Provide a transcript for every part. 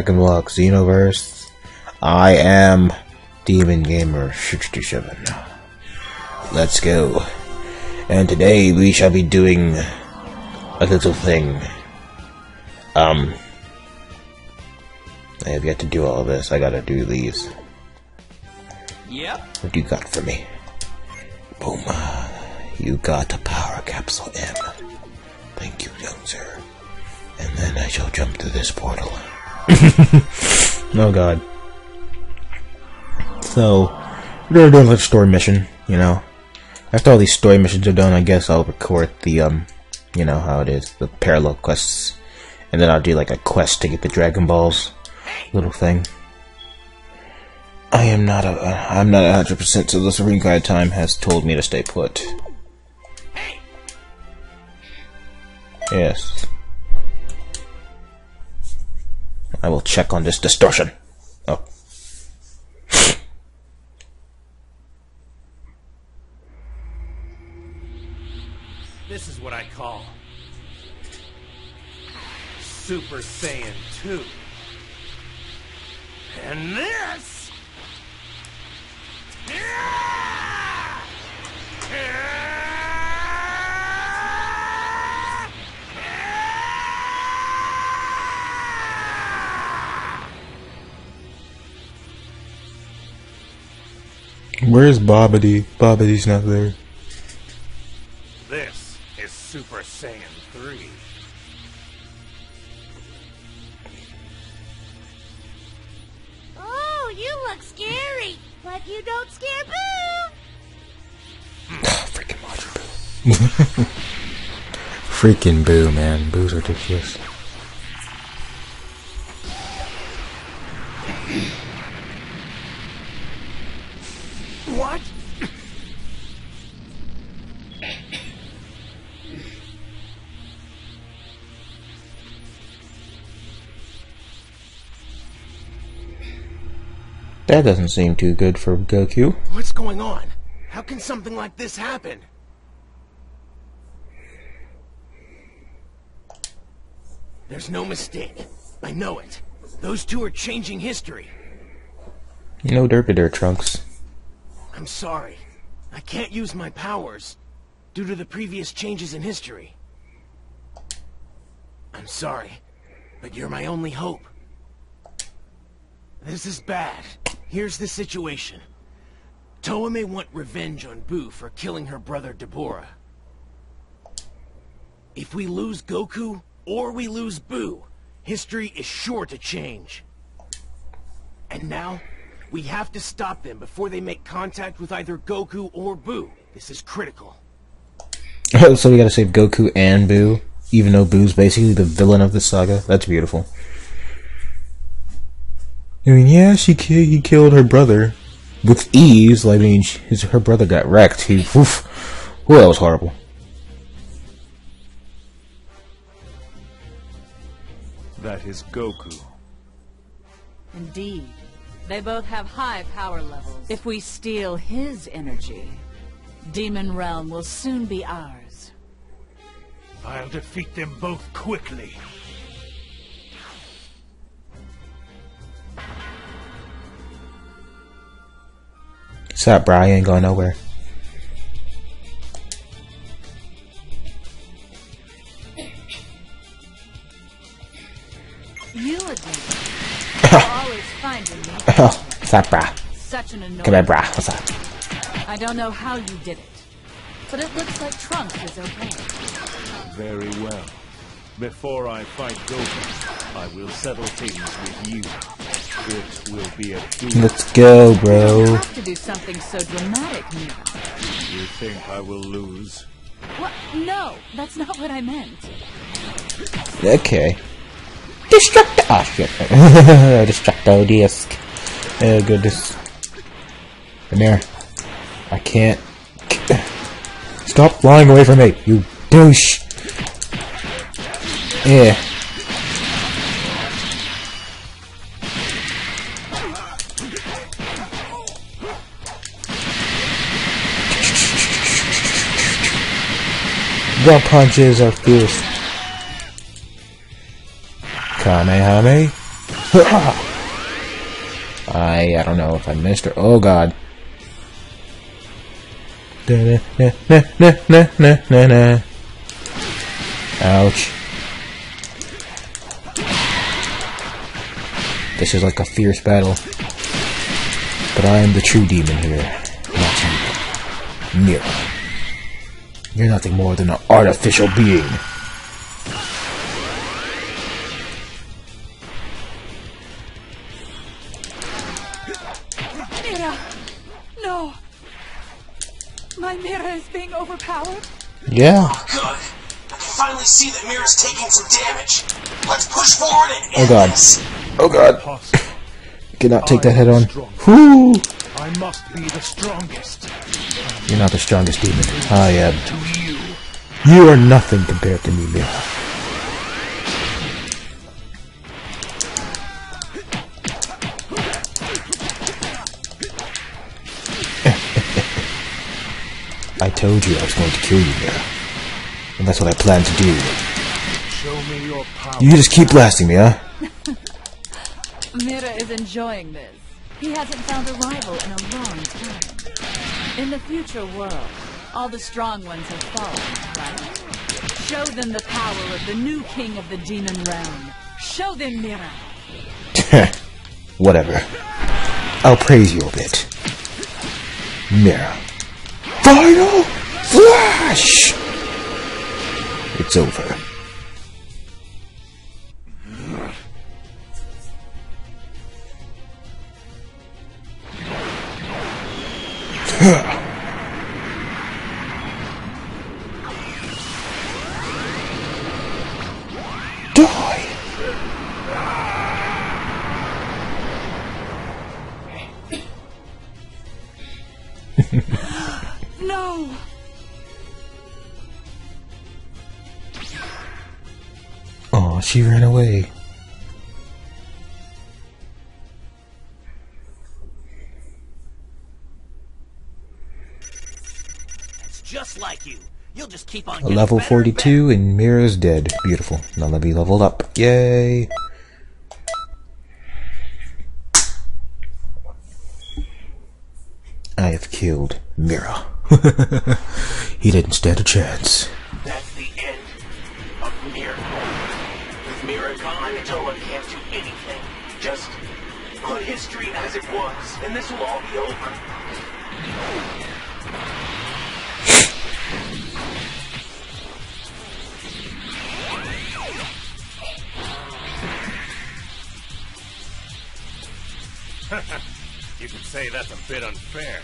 Dragon Ball Xenoverse. I am Demon Gamer 67. Let's go. And today we shall be doing a little thing. Um, I have yet to do all this. I gotta do these. Yep. What do you got for me? Boom. You got a power capsule M. Thank you, young sir. And then I shall jump to this portal. oh god. So, we're gonna do story mission, you know. After all these story missions are done, I guess I'll record the, um, you know how it is, the parallel quests. And then I'll do like a quest to get the Dragon Balls little thing. I am not a, I'm not a hundred percent, so the Supreme Kai time has told me to stay put. Yes. I will check on this distortion. Oh. This is what I call Super Saiyan 2. And this Where's Babidi? Babidi's not there. This is Super Saiyan 3. Oh, you look scary, but you don't scare Buu. Ah, freaking Majin Buu. Freaking Buu, man. Buu's ridiculous. That doesn't seem too good for Goku. What's going on? How can something like this happen? There's no mistake. I know it. Those two are changing history. No derpy there, Trunks. I'm sorry. I can't use my powers due to the previous changes in history. I'm sorry, but you're my only hope. This is bad. Here's the situation. Towa may want revenge on Buu for killing her brother Dabura. If we lose Goku, or we lose Buu, history is sure to change. And now, we have to stop them before they make contact with either Goku or Buu. This is critical. so we gotta save Goku and Buu, even though Buu's basically the villain of the saga. That's beautiful. I mean, yeah, she ki- he killed her brother with ease. Like, I mean, sh- his her brother got wrecked. He, oof, Ooh, that was horrible. That is Goku. Indeed. They both have high power levels. If we steal his energy, Demon Realm will soon be ours. I'll defeat them both quickly. What's up, bro? You ain't going nowhere. You again. Always finding me. Oh, what's up, bro? Such an annoying. Come here, bro. What's up? I don't know how you did it, but it looks like Trunks is okay. Very well. Before I fight Goku, I will settle things with you. It will be a duel. Let's go, bro. You bro. have to do something so dramatic, Mira. You think I will lose? What? No, that's not what I meant. Okay. Destructo. Oh shit. Destructo disc. Oh goodness. Come here. I can't. Stop flying away from me, you douche. Yeah. The punches are fierce. Kamehame. I I don't know if I missed or oh god. Ouch. This is like a fierce battle. But I am the true demon here, not you. Mira. You're nothing more than an artificial being. Mira! No! My Mira is being overpowered. Yeah. Good. I can finally see that Mira's taking some damage. Let's push forward and Oh end god. this. Oh god. Possible. Cannot take that head on. strong. Whoo! I must be the strongest. You're not the strongest demon. I am. You. You are nothing compared to me, Mira. I told you I was going to kill you, Mira. And that's what I plan to do. Show me your power. You just keep blasting me, huh? Mira is enjoying this. He hasn't found a rival in a long time. In the future world, all the strong ones have fallen, right? Show them the power of the new king of the demon realm. Show them Mira. Whatever. I'll praise you a bit. Mira. Final Flash! It's over. A level better and 42 and Mira's dead. Beautiful. Now let me leveled up. Yay! I have killed Mira. he didn't stand a chance. That's the end of Mira. With Mira gone, one can't do anything. Just put history as it was, and this will all be over. You could say that's a bit unfair.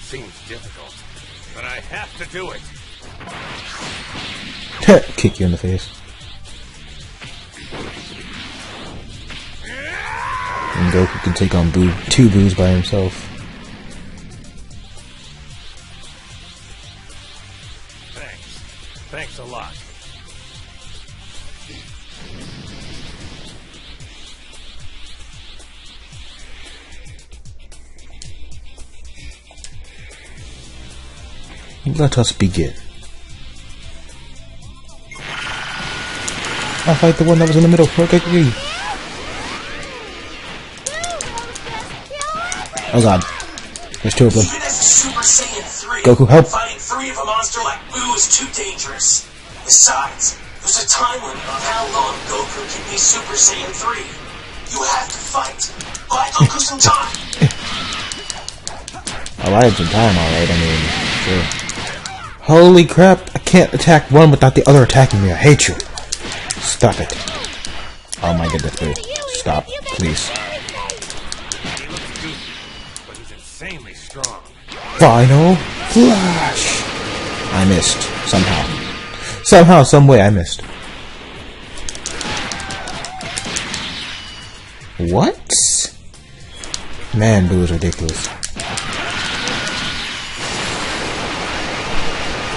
Seems difficult, but I have to do it. Kick you in the face. And Goku can take on Buu two Buus by himself. Let us begin. I'll fight the one that was in the middle. Okay, agree. Oh god. There's two of them. Even as a Super Saiyan 3, Goku, help. fighting three of a monster like Buu is too dangerous. Besides, there's a time limit on how long Goku can be Super Saiyan 3. You have to fight. Buy Goku some time. I had some time, alright. I mean, sure. Holy crap! I can't attack one without the other attacking me. I hate you. Stop it. Oh my goodness, Buu. Stop, please. Oh, Final Flash! I missed. Somehow. Somehow, some way I missed. What? Man, Buu is ridiculous.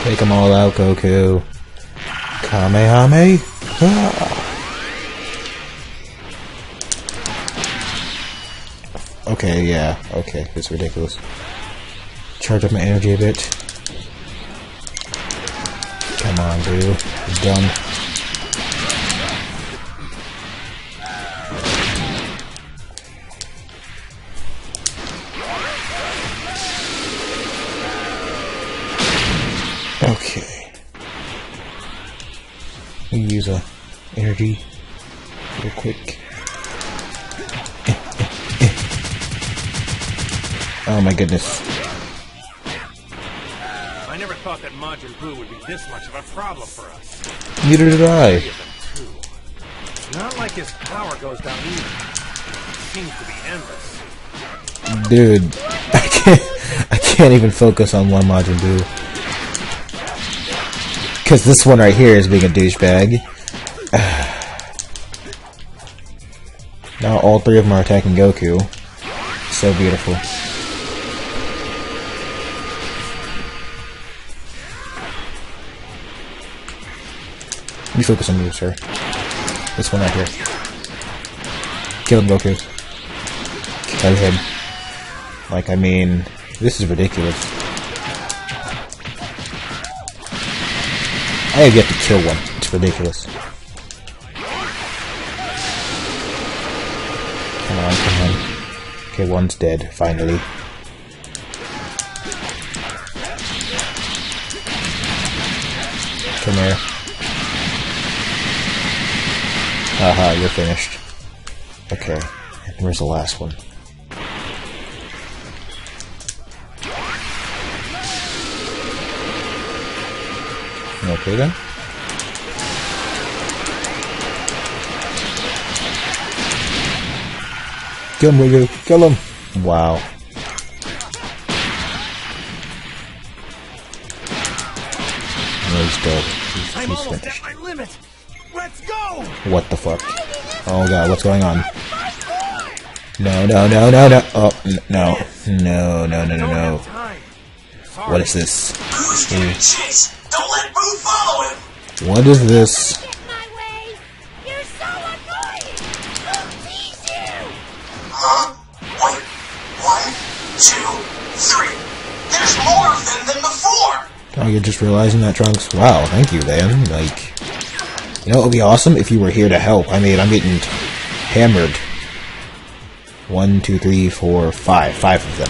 Take them all out, Goku. Kamehame. Ah. Okay, yeah, okay, it's ridiculous. Charge up my energy a bit. Come on, dude. Done. Oh my goodness. I never thought that Majin Buu would be this much of a problem for us. Neither did I. Not like his power goes down either. Seems to be endless. Dude, I can't I can't even focus on one Majin Buu. Cause this one right here is being a douchebag. now all three of them are attacking Goku. So beautiful. You focus on you, sir. This one right here. Kill him, Goku. Kill him. Like, I mean, this is ridiculous. I have yet to kill one. It's ridiculous. Come on, come on. Okay, one's dead, finally. Come here. Haha, you're finished. Okay, and where's the last one? Okay then. Kill him, Ryu. Kill him. Wow. No, he's dead. He's, I'm he's almost finished. At my limit. Let's go! What the fuck? Oh god, what's going on? No, no, no, no, no. Oh, no. No, no, no, no, no. have time. Sorry. What is this? Buu's getting chased. Don't let Buu follow him. What is this? Get my way! You're so annoying! I'll tease you! Huh? Wait. One, two, three. There's more of them than before. Oh, you're just realizing that, Trunks? Wow, thank you, man. Like, you know, it would be awesome if you were here to help. I mean, I'm getting hammered. One, two, three, four, five. Five of them.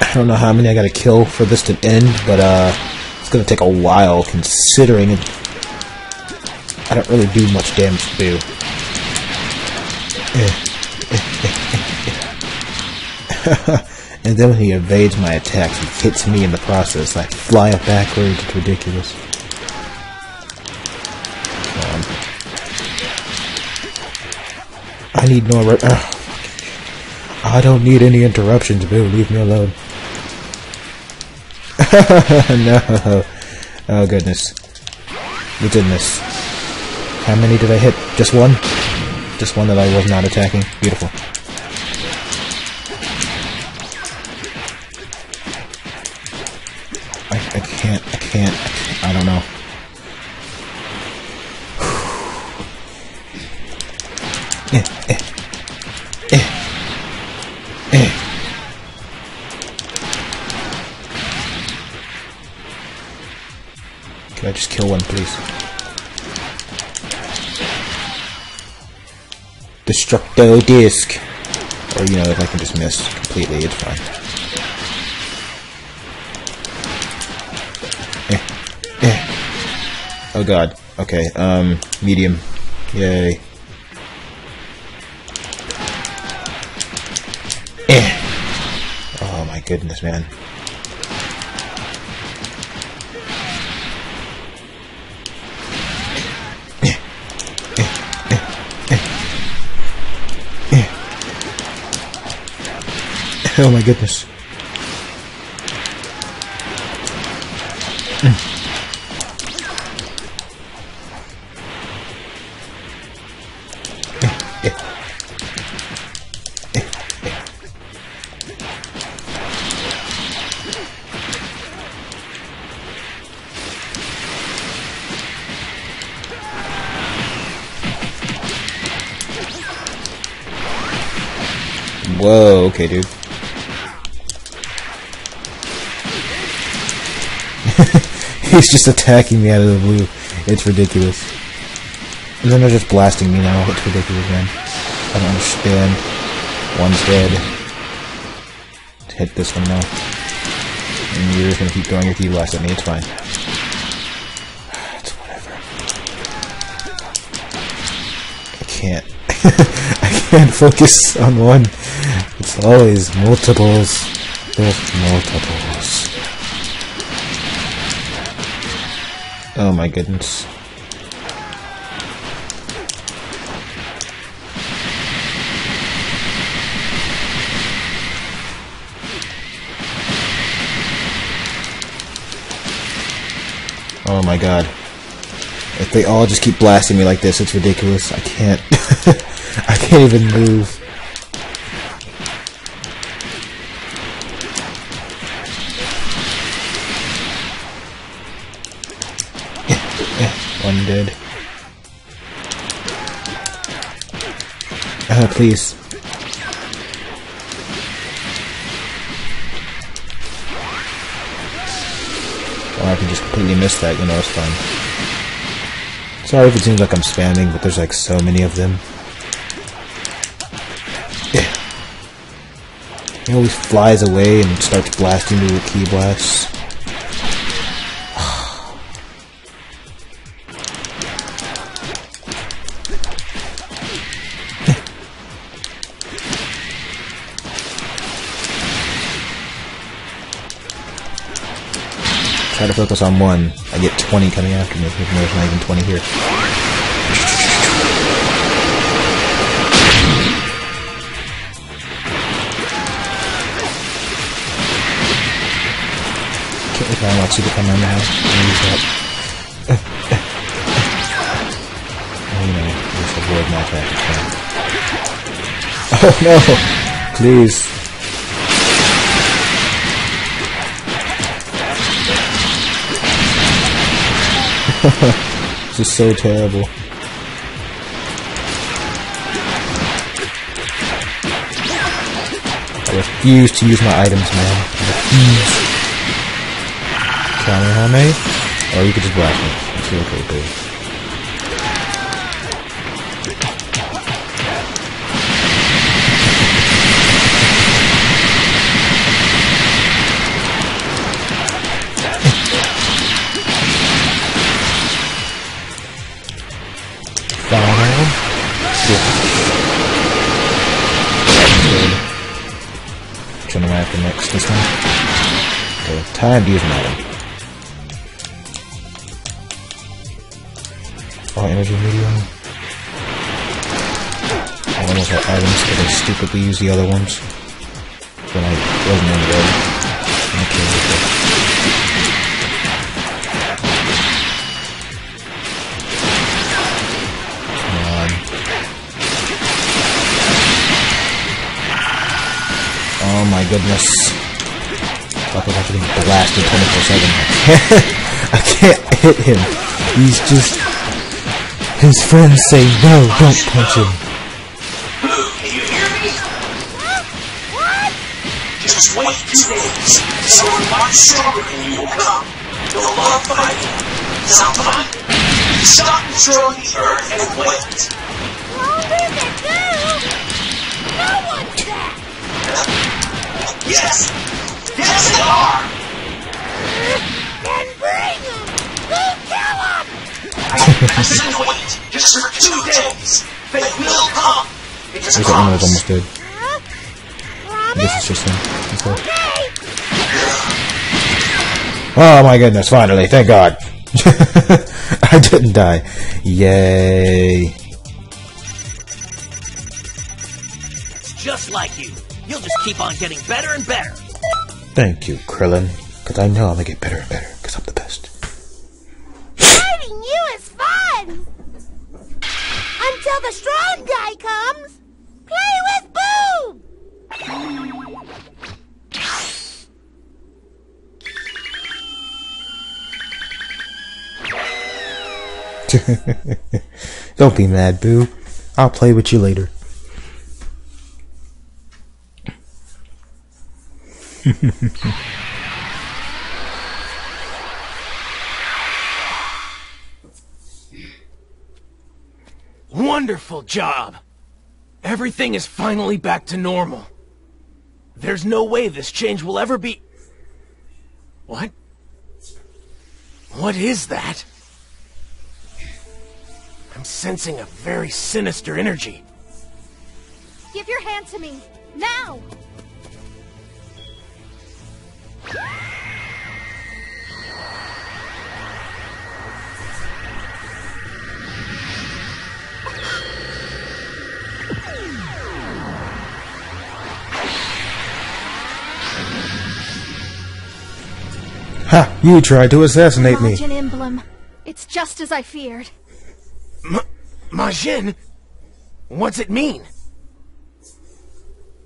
I don't know how many I gotta kill for this to end, but, uh, it's gonna take a while considering I don't really do much damage to Buu. And then when he evades my attacks, he hits me in the process. I fly up backwards. It's ridiculous. Need no... Oh, I don't need any interruptions, Buu. Leave me alone. no. Oh, goodness. What's did this? How many did I hit? Just one? Just one that I was not attacking? Beautiful. Please? Destructo disc. Or, you know, if I can just miss completely, it's fine. Oh god. Okay, um, medium. Yay. Eh. Oh my goodness, man. Oh my goodness. Whoa, okay, dude. He's just attacking me out of the blue. It's ridiculous. And then they're just blasting me now. It's ridiculous, man. I don't understand. One's dead. Let's hit this one now. And you're just gonna keep going with you blast at me. It's fine. It's whatever. I can't. I can't focus on one. It's always multiples. There's multiples. Oh my goodness. Oh my god. If they all just keep blasting me like this, it's ridiculous. I can't. I can't even move. Please. Or I can just completely miss that, you know, it's fine. Sorry if it seems like I'm spamming, but there's like so many of them. He always flies away and starts blasting me with ki blasts. I try to focus on one. I get 20 coming after me, even there's not even 20 here. Can't wait till I Super Come now. and use that. oh, just avoid my attack. Oh no! Please. This is so terrible. I refuse to use my items, man. I refuse. Kamehame? Or you could just blast me. It's really cool, One am I after next this time? Okay, to use an item. Oh, energy medium. I almost had items, but I stupidly used the other ones. When I wasn't in red. Okay, okay. Oh my goodness. Talk about getting blasted 24-7. I can't hit him. He's just... His friends say, no, don't punch him. Blue, can you hear me? What? Just wait two days. Someone much stronger than you will come. You'll love fighting. Sound fun? Stop controlling the earth and wait. Stronger than you? No one's that. Yes! Yes, they are! Then bring them. Go kill them. I said wait, just for two days. They will come. It's Look at one almost dead. Huh? I Promise? guess it's just him. Okay. Okay. Oh my goodness, finally, thank God. I didn't die. Yay. It's just like you. You'll just keep on getting better and better. Thank you, Krillin. Because I know I'm going to get better and better, because I'm the best. Fighting you is fun. Until the strong guy comes. Play with Buu. Don't be mad, Buu. I'll play with you later. Wonderful job! Everything is finally back to normal. There's no way this change will ever be... What? What is that? I'm sensing a very sinister energy. Give your hand to me. Now! Ha! You tried to assassinate me. Majin emblem. It's just as I feared. Majin? What's it mean?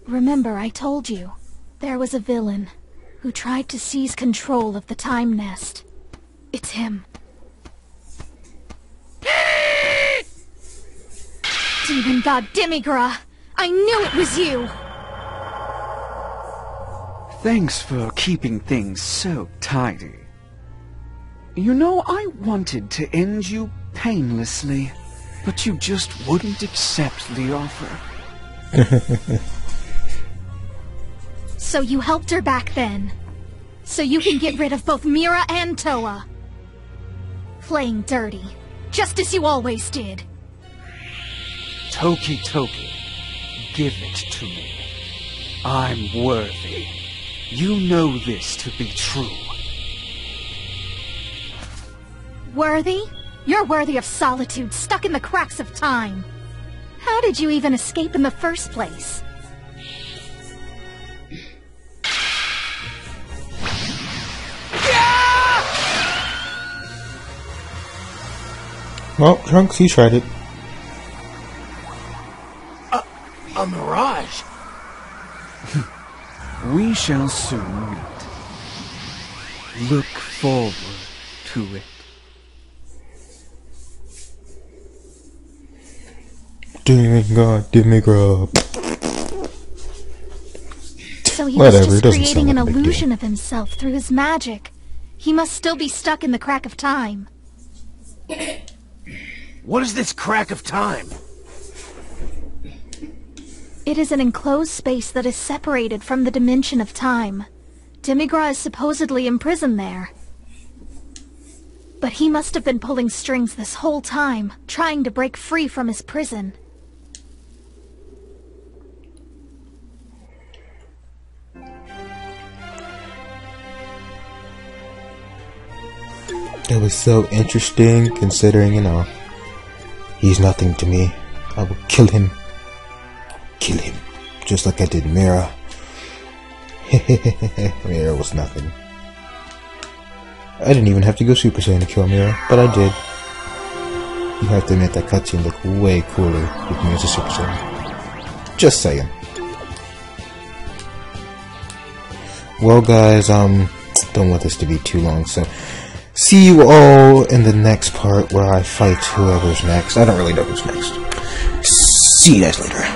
Remember, I told you. There was a villain who tried to seize control of the Time Nest. It's him. Demon God Demigra! I knew it was you! Thanks for keeping things so tidy. You know, I wanted to end you painlessly, but you just wouldn't accept the offer. So you helped her back then. So you can get rid of both Mira and Towa. Playing dirty. Just as you always did. Toki Toki, give it to me. I'm worthy. You know this to be true. Worthy? You're worthy of solitude, stuck in the cracks of time. How did you even escape in the first place? Well, Trunks, you tried it. A mirage? We shall soon meet. Look forward to it. Demon God, Demigra. So he Whatever, was just creating an like a big deal. illusion of himself through his magic. He must still be stuck in the crack of time. What is this crack of time? It is an enclosed space that is separated from the dimension of time. Demigra is supposedly imprisoned there. But he must have been pulling strings this whole time, trying to break free from his prison. It was so interesting considering, you know, he's nothing to me. I will kill him. Kill him. Just like I did Mira. Mira was nothing. I didn't even have to go Super Saiyan to kill Mira, but I did. You have to admit that cutscene looked way cooler with me as a Super Saiyan. Just saying. Well guys, um, don't want this to be too long, so see you all in the next part where I fight whoever's next. I don't really know who's next. See you guys later.